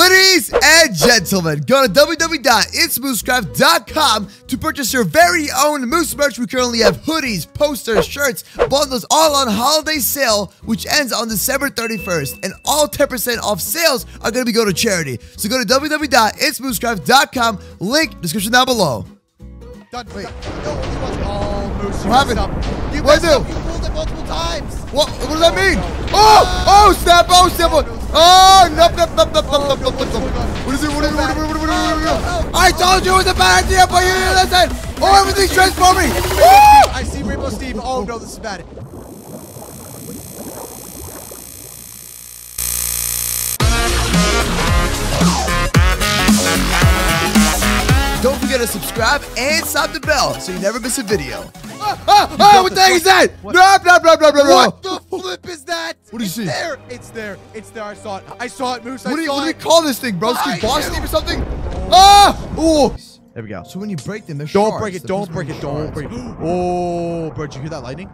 Ladies and gentlemen, go to www.itsmoosecraft.com to purchase your very own Moose merch. We currently have hoodies, posters, shirts, bundles, all on holiday sale, which ends on December 31st. And all 10% off sales are going to be going to charity. So go to www.itsmoosecraft.com, link description down below. Done. Wait. No, he was all moose. What happened? Up. You messed do? You pulled it multiple times. What, what does that mean? Oh! Oh, snap! Oh, snap! Oh. Oh, nope, nope, nope, nope, nope, nope, nope, nope. What is it? What is it? What is it? What is it? What is it? What is it? I told you it was a bad idea, but you didn't listen! Oh, everything's transforming! I see Rainbow Steve. Oh no, this is bad. Don't forget to subscribe and stop the bell so you never miss a video. Ah, ah, ah, what the heck is that? No, no, no, no, no, no. What the flip is that? What do you it's see? There. It's there. It's there. I saw it. I saw it, Moose. I What do you, saw what do we call this thing, bro? Behind Steve Boss you. Steve or something? Ah! Oh! There we go. So when you break them, they're Don't shards. break it. Don't break it. it. is Don't break it. Oh, bro, did you hear that lightning?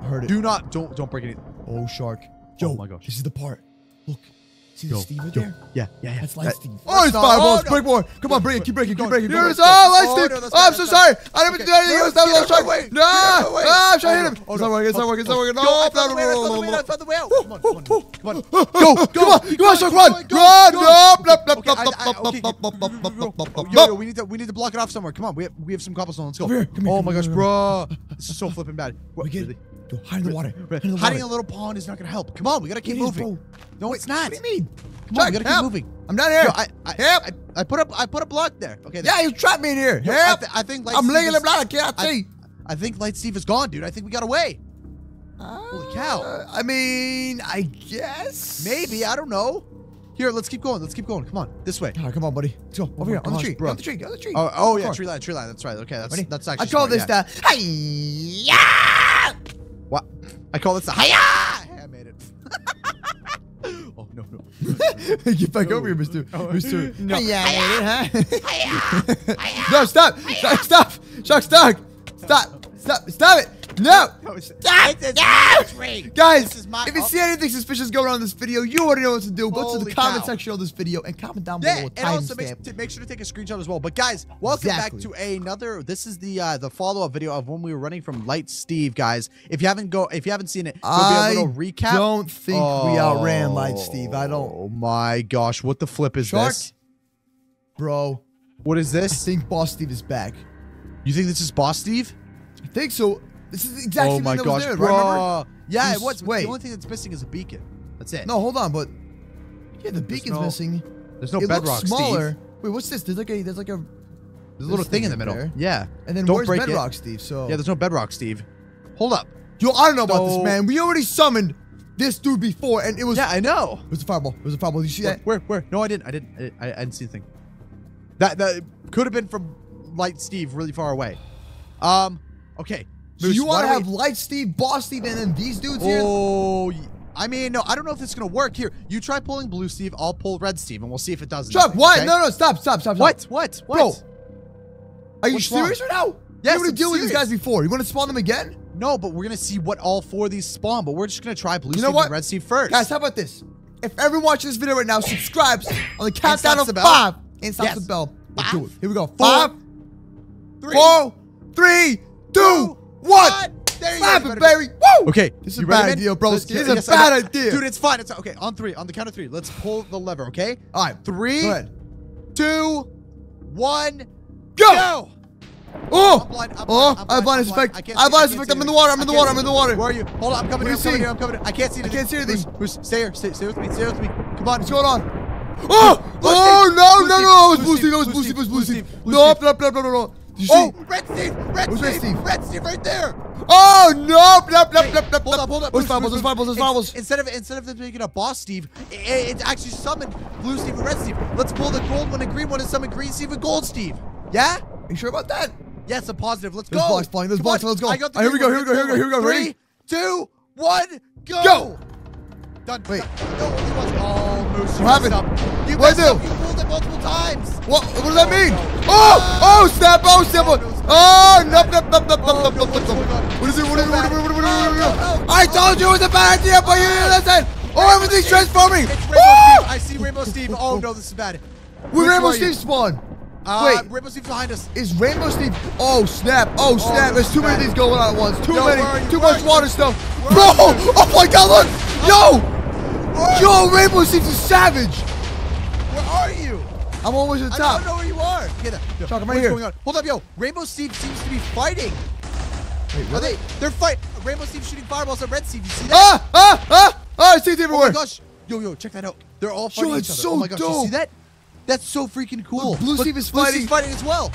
I heard it. Do not. Don't. Don't break it. Oh, shark. Yo, Oh my gosh. This is the part. Look. See the Yo, Steve right yo. there? Yeah. Yeah. Yeah. That's light That- Steve. Oh, it's fireballs. Oh, no. Break more. Come on, bring it. Keep breaking. Keep breaking. Here it is. Oh, light Oh, Steve. no, Oh, I'm so sorry. I didn't Okay. do anything. No, else. That was get all out my shark. No. Get out of my way. Ah, I'm trying to Oh, hit him. It's not working. It's not working. It's not working. No. I found the way. I found the way. I Go, found the way. out. Come on. Come on. Come on. go, come on. Come on, shark. Run. Run. No. Yo, yo, we need to we need to block it off somewhere. Come on, we have we have some cobblestone. Let's go. Come here, come here, oh come my here, gosh, come bro, this is so flipping bad. What, We get really? Yo, hide in the water. Hide in the Hiding in a little pond is not gonna help. Come on, we gotta keep It is, moving. No, it's not. What do you mean? Come on, we gotta keep moving. I'm down here. Yo, I, I, Help. I, I put up I put a block there. Okay. Yeah, you trapped me in here. Yo, I, th- I think Light I'm Steve laying is- the blood. I can't I, see. I think Light Steve is gone, dude. I think we got away. Holy cow. Uh, I mean, I guess. Maybe I don't know. Here, let's keep going. Let's keep going. Come on, this way. Right, come on, buddy. Let's go. Over my here, on the tree. bro. On the tree. On the tree. Oh, oh yeah, tree line, tree line. That's right. Okay, that's Ready? that's actually. I call smart, this yeah. the Hiya! What? I call this the hiya. Get back over here, Mister. Oh. oh. Mister. No. Yeah, huh? no, stop! Stop! Stop! Shark, stop! Stop! Stop! Stop it! No! No, Stop! Is No! Guys, This is my- if you oh. see anything suspicious going on in this video, you already know what to do. Go to the comment cow. section of this video and comment down Yeah, below a and also make, make sure to take a screenshot as well. But guys, welcome Exactly. back to another. This is the uh, the follow up video of when we were running from Light Steve, guys. If you haven't go, if you haven't seen it, there'll be a I little recap. don't think we outran Light Steve. I don't, Oh my gosh, what the flip is Shark? this? bro. What is I this? think Boss Steve is back. You think this is Boss Steve? I think so. This is exactly oh the my thing that was gosh, there, bro! right? Yeah, it was. wait. The only thing that's missing is a beacon. That's it. No, hold on, but yeah, the beacon's no- missing. there's no it bedrock. looks smaller. Steve. Wait, what's this? There's like a there's like a There's a little this thing in the middle. there. Yeah. and then Don't where's break it. bedrock, Steve? So Yeah, there's no bedrock, Steve. Hold up. yo, I don't know about this, man. We already summoned this dude before, and it was Yeah, I know. it was a fireball. It was a fireball. Did you see Where, that? where? Where? No, I didn't. I didn't. I, I, I didn't see the thing. That that could have been from Light Steve, really far away. Um. Okay. So you want to have we- Light Steve, Boss Steve, and then these dudes here? Oh. I mean, no. I don't know if this is gonna work. Here, you try pulling Blue Steve. I'll pull Red Steve, and we'll see if it does. Chuck, anything, what? okay? No, no, stop, stop, stop, stop. What? What? What? Bro. Are you What's serious wrong? right now? Yes, you already I'm dealt with these guys before. You want to spawn them again? No, but we're gonna see what all four of these spawn. But we're just gonna try Blue You know Steve what? and Red Steve first. Guys, how about this? If everyone watching this video right now subscribes on the countdown of the bell? five and stops Yes. the bell, let's do it. Here we go. four, Five, Three, four, three, two, one. There you Slap go. it, you better be- baby. Woo! Okay, This is you a bad idea, bro. Let's- This is yeah, a yes, bad idea. dude. It's fine. It's okay. On three, on the count of three, let's pull the lever. Okay, All right. three, Go ahead. two, one, Go! go. Oh! I'm blind, I'm oh! blind, I'm have blind, blindness I'm blind. effect. I I can't have see- blindness I can't effect. see I'm in the water. I'm in the water. I'm in the water. Where are you? Hold on. I'm coming here. I'm coming here. I'm coming here. I can't see I can't see anything. Bruce, Bruce, stay here. Stay, stay with me. Stay with me. Come on. What's going on? Oh! Oh no! No! No! It was Blue Blue Steve. Steve, was Blue Blue Steve. It was Blue Steve, Steve. Blue No! Steve. No! No! No! No! You oh, see? Oh, Red Steve! Red Where's Red Steve! Steve? Red Steve right there! Oh no! No! No! No! No! Hold up, hold up. Where's Bruce, fireballs? Bruce, There's fireballs. There's Bruce. fireballs. It's- Instead of instead of them making a boss Steve, it, it actually summoned Blue Steve and Red Steve. Let's pull the gold one and green one and summon Green Steve and Gold Steve. Yeah? Are you sure about that? Yes, I'm positive. Let's There's go. blocks flying, there's blocks let's go. I got the right, here we go, here we go, here we go, here we go. Ready? Three, two, one, go. Go! Done. Wait. No, he was all moose. You What happened? You What'd up. do? You pulled it multiple times. What? What does that mean? no. Oh! Oh! Snap! Oh! Snap! Oh, Oh! no. Oh! Oh, Nope! no, Nope! what's Nope! going on? What is it? What is it? What is it? What is it? What is it? Oh, What is it? no, no. I told you it was a bad idea, but you didn't listen. Oh, everything's transforming. It's Rainbow Woo! Steve. I see Rainbow Steve. Oh no, this is bad. Where Rainbow? Steve spawn? Uh, Wait, Rainbow Steve's behind us. is Rainbow Steve? Oh snap! Oh snap! this There's too many bad. of these going on at once. Too Yo, many. you? Too Where much water stuff. Bro! Oh my God! Look! Yo! Yo! Rainbow Steve's a savage. Where are you? I'm almost at the top. I don't know where you are. Get up. Chuck, I'm right what's here. going on? Hold up, yo. Rainbow Steve seems to be fighting. Wait, Are they? They're fight. Rainbow Steve shooting fireballs at Red Steve. You see that? Ah! Ah! Ah! Ah! I see it oh my gosh. Yo, yo, check that out. They're all fighting Yo, each other. so oh my gosh, you see that? That's so freaking cool. Look, Blue Look, Steve is Blue fighting. Steve's fighting as well.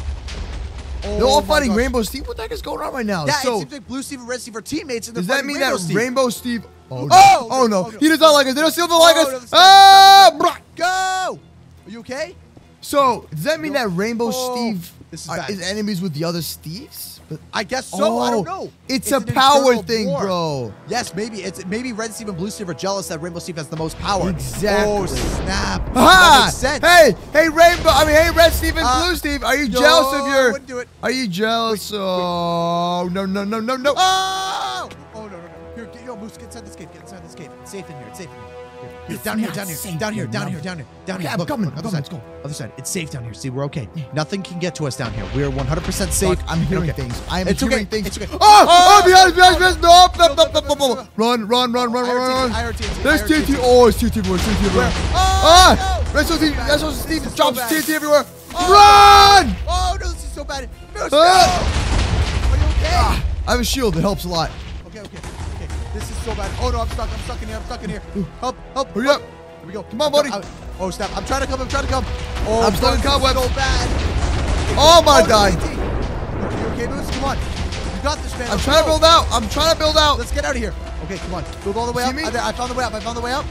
They're all Oh fighting gosh. Rainbow Steve. What the heck is going on right now? Yeah, so it seems like Blue Steve and Red Steve are teammates, and they're does that mean Rainbow that Steve. Rainbow Steve? Oh no! Oh, Oh, no, oh, no. He does not like us. They don't still don't like Oh, us. no, ah! brah. Go! Are you okay? So does that mean that Rainbow Oh, Steve this is are- is enemies with the other Steves? But I guess so. I don't Oh, know. It's, a power thing, war. bro. Yes, maybe it's maybe Red Steve and Blue Steve are jealous that Rainbow Steve has the most power. Exactly. Oh snap! Sense. Hey, hey, Rainbow. I mean, hey, Red Steve and Uh, Blue Steve. Are you jealous of I your? wouldn't do it. Are you jealous? Oh no, no, no, no, no. Oh! Oh no no no! here. Yo, Moose, get inside this cave. Get inside this cave. It's safe in here. It's safe in here. Here, here, down, here, down, here down here, down here, down here, down here, down here. I'm coming. Look, other coming. side. Let's go. Other side. It's safe down here. See, we're okay. Nothing can get to us down here. We are 100% safe. Fuck, I'm hearing okay. things. I am it's hearing okay. things. It's okay. Oh, oh, behind, behind, behind. No, no, no, no, no, no. Run, run, run, run, run, run. There's TNT. Oh, it's TNT ah! oh, everywhere. TNT everywhere. Ah! That's what Steve, that's what Steve drops TNT everywhere. Run! Oh, no, this is so bad. Moose, ah! no! Are you okay? Ah, I have a shield. It helps a lot. Okay, okay so bad. Oh no, I'm stuck. I'm stuck in here. I'm stuck in here. Help, help. Hurry up. Here we go. Come on, buddy. Oh snap! I'm trying to come. I'm trying to come. Oh, I'm stuck in bro, this is cobwebs. So bad. Oh my no, god. You okay, Moose? Come on. You got this, man. I'm Let's trying to build out. I'm trying to build out. Let's get out of here. Okay, come on. Build all the way See up. me? I, I found the way up. I found the way up.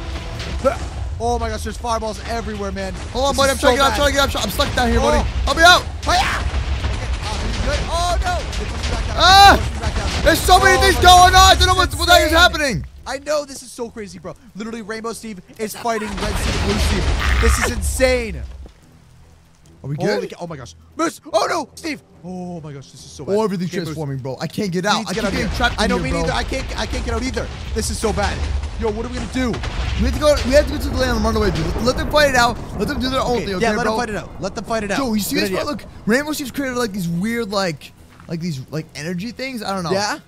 Oh my gosh, there's fireballs everywhere, man. Hold on, This buddy. I'm trying to get out. I'm trying to get out. I'm stuck down here, buddy. Oh. Help me out. Hiya! Okay, uh, good? Oh no! They pushed me back down. Ah! There's so many Oh, things going on. I don't know what, what the heck is happening. I know this is so crazy, bro. Literally, Rainbow Steve is fighting Red Steve Blue Steve. This is insane. Are we good? oh my gosh. Moose! Oh no! Steve! Oh my gosh, this is so bad. Oh, everything's Okay, transforming, bro. I can't get out. I get out getting trapped I know here, me neither. I can't I can't get out either. This is so bad. Yo, what are we gonna do? We have to go. We have to go to the land and run away, dude. Let them fight it out. Let them do their own Okay, thing. Okay, yeah, let bro? them fight it out. Let them fight it out. Yo, you see Good this? idea. Look, Rainbow Steve's created like these weird, like, like these like energy things. I don't know. Yeah?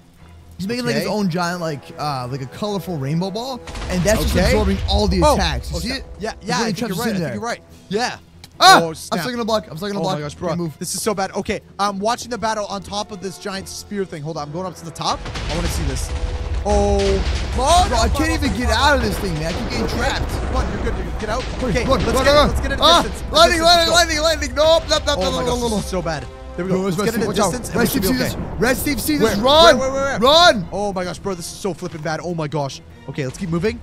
He's making like his own giant, like, uh, like a colorful rainbow ball, and that's just absorbing all the Oh, attacks. You oh, see it? Yeah, yeah, I think you're right. I think you're right. Yeah. Ah! Oh, I'm snap. stuck in a block. I'm stuck in a Oh block. my gosh, bro. Move. This is so bad. Okay, I'm watching the battle on top of this giant spear thing. Hold on, I'm going up to the top. I want to see this. Oh, oh Bro, I can't even get out of this thing, man. I keep getting trapped. Come on, you're good. You're good. Get out. Okay, Run, let's get run, let's get a ah, distance. Lightning, distance, lightning, lightning, lightning. Nope, nope, nope, Oh nope, my nope, gosh, nope, this is so bad. There we go. Let's get at a Steve? Out. distance. Red Steve, see this? Red Steve, see this? Run! Where, where, where, where? Run! Oh my gosh, bro, this is so flipping bad. Oh my gosh. Okay, let's keep moving.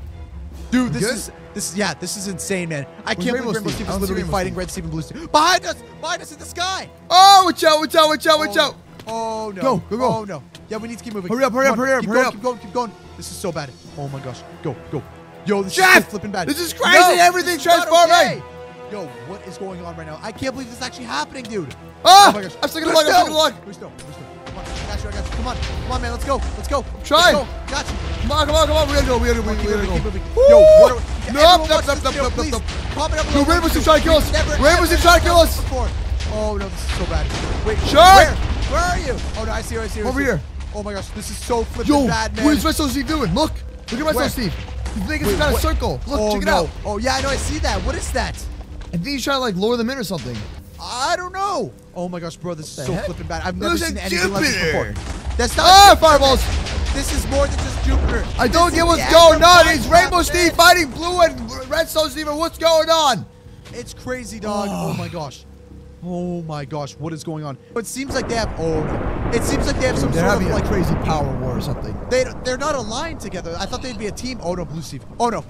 Dude, this is this is yeah, this is insane, man. I Where's can't Rainbow believe Rainbow Steve? Steve is literally Rainbow fighting Steve. Red Steve and Blue Steve. Behind us! Behind us in the sky! Oh, watch out, watch out, watch oh, out, watch oh, out. Oh no. Go, go, go. Oh no. Yeah, we need to keep moving. Hurry up, hurry up, hurry up, keep hurry going, up. Keep going, keep going. This is so bad. Oh my gosh. Go, go. Yo, this is Jeff! so flipping bad. This is crazy. No, is not transforming. okay. Yo, what is going on right now? I can't believe this is actually happening, dude. Ah! oh my gosh. I'm stuck in a Where's block, I'm stuck in a Snow? block. Where's Snow? Where's Snow? Come on, I got you, I got you. Come on, come on, man, let's go, let's go. Trying. Let's go. Got you. Come on, come on, come on. We gotta go, we gotta go, Keep we gotta go. keep moving. Woo! Yo, what are, Nope, everyone nope, nope, nope, nope, please. nope. Comment Yo, below. Rainbow what Steve's you trying to kill us. Rainbow Steve's trying to kill us. Before. Oh no, this is so bad. Wait, Shark! where? Where are you? Oh no, I see you, I see. I Over see you. here. Oh my gosh, this is so flipping Yo, bad, man. what is Red Stone Steve doing? Look. Look at? Stone Steve. He's making some kind of circle. Look, oh check it no. out. Oh yeah, I know, I see that. What is that? I think he's trying to like lure them in or something. I don't know. Oh my gosh, bro, this is so heck? flipping bad. I've never seen anything like this before. That's not Ah, fireballs. This is more than just Jupiter. I don't This get what's going on. It's Rainbow. Steve fighting Blue and Red Stone Steve. What's going on? It's crazy, dog. Oh. Oh my gosh. Oh my gosh, what is going on? It seems like they have. Oh no. It seems like they have some They're sort of like. crazy power war or something. They they're not aligned together. I thought they'd be a team. Oh no, Blue Steve. Oh no,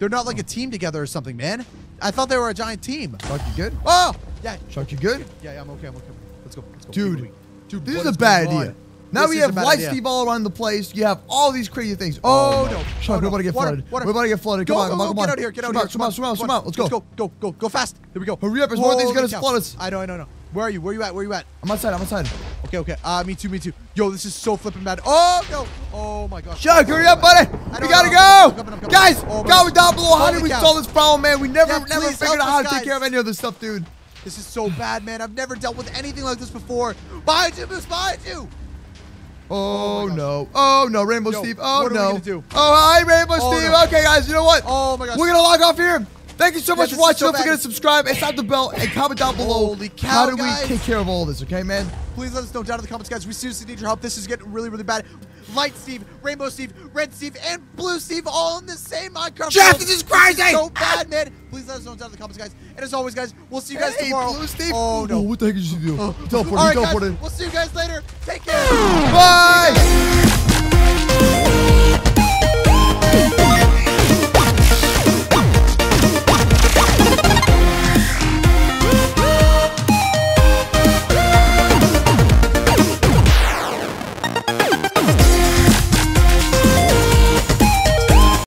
they're not like a team together or something, man. I thought they were a giant team. Shark, you good? Oh yeah, Shark, you good? yeah, yeah I'm okay. I'm okay. Let's go. Let's go. Dude, dude, This is a bad idea. on? Now This we have Steve all around the place. You have all these crazy things. Oh, my- no. Shark, Oh, we're about to get Water, flooded. water. We're about to get flooded. Come Go, on, go, come on, come get out of here. Get out of here. swim out, swim out, swim out. Let's go. Let's go. Go, go, go fast. Here we go. Hurry up, there's more things Holy gonna flood us. I know, I know, I know. Where are you? Where are you at? Where are you at? I'm outside, I'm outside. Okay, okay. Uh, me too, me too. Yo, this is so flipping bad. Oh, no. Oh, my gosh. Chuck, hurry up, buddy. We gotta know. go. I'm coming, I'm coming. Guys, Oh, comment down below how did we cow. solve this problem, man. We never, Yeah, never figured out how to take care of any of this stuff, dude. This is so bad, man. I've never dealt with anything like this before. Behind you, Moose, behind you. Oh, oh gosh. no. Oh no, Rainbow Yo, Steve. Oh what are we no. do? Oh hi, Rainbow Oh, Steve. no. Okay, guys, you know what? Oh, my gosh. We're gonna log off here. Thank you so much for watching. so Don't forget to subscribe and slap the bell and comment down below. Holy cow, how do we take care of all this? Okay, man. Please let us know down in the comments, guys. We seriously need your help. This is getting really, really bad. Light Steve, Rainbow Steve, Red Steve, and Blue Steve all in the same Minecraft. Jeff, world. this is crazy! so bad, man. Please let us know down in the comments, guys. And as always, guys, we'll see you guys hey, tomorrow. Blue Steve. Oh, no. what the heck did you do? Oh. Teleported. All right, he guys, teleported. we'll see you guys later. Take care. Bye.